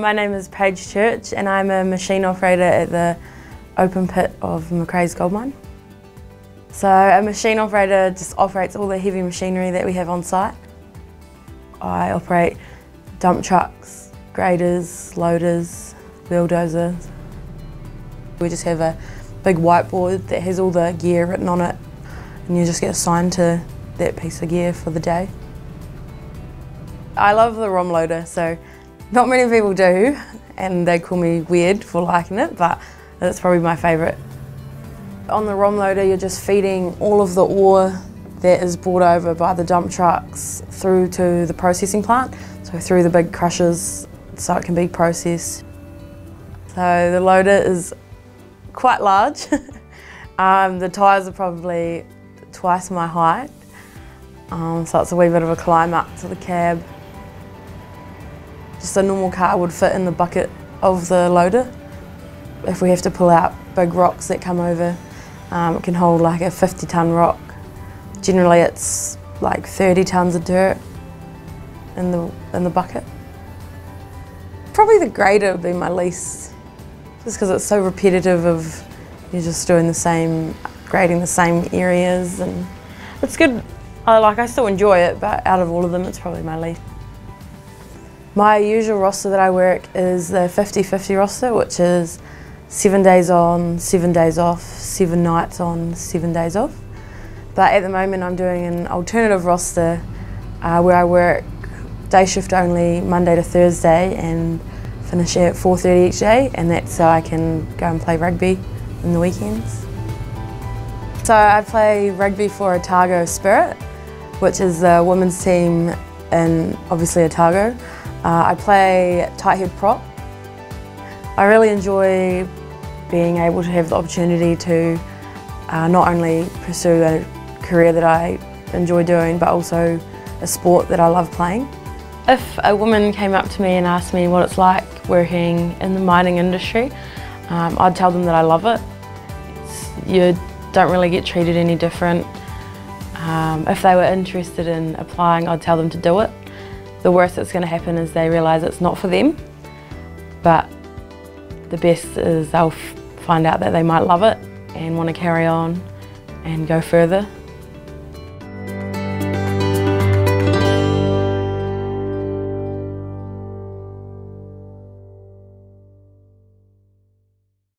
my name is Paige Church and I'm a machine operator at the open pit of Macraes Gold Mine. So a machine operator just operates all the heavy machinery that we have on site. I operate dump trucks, graders, loaders, bulldozers. We just have a big whiteboard that has all the gear written on it and you just get assigned to that piece of gear for the day. I love the ROM loader, so not many people do, and they call me weird for liking it, but that's probably my favourite. On the ROM loader, you're just feeding all of the ore that is brought over by the dump trucks through to the processing plant, so through the big crushers so it can be processed. So the loader is quite large. um, the tyres are probably twice my height, um, so it's a wee bit of a climb up to the cab. Just a normal car would fit in the bucket of the loader. If we have to pull out big rocks that come over, um, it can hold like a 50 tonne rock. Generally it's like 30 tonnes of dirt in the, in the bucket. Probably the grader would be my least, just because it's so repetitive of you're just doing the same, grading the same areas and it's good. I like, I still enjoy it, but out of all of them, it's probably my least. My usual roster that I work is the 50-50 roster, which is seven days on, seven days off, seven nights on, seven days off. But at the moment I'm doing an alternative roster uh, where I work day shift only Monday to Thursday and finish at 4.30 each day and that's so I can go and play rugby in the weekends. So I play rugby for Otago Spirit, which is the women's team in obviously Otago. Uh, I play tight head prop. I really enjoy being able to have the opportunity to uh, not only pursue a career that I enjoy doing but also a sport that I love playing. If a woman came up to me and asked me what it's like working in the mining industry, um, I'd tell them that I love it. It's, you don't really get treated any different. Um, if they were interested in applying, I'd tell them to do it. The worst that's going to happen is they realise it's not for them, but the best is they'll find out that they might love it and want to carry on and go further.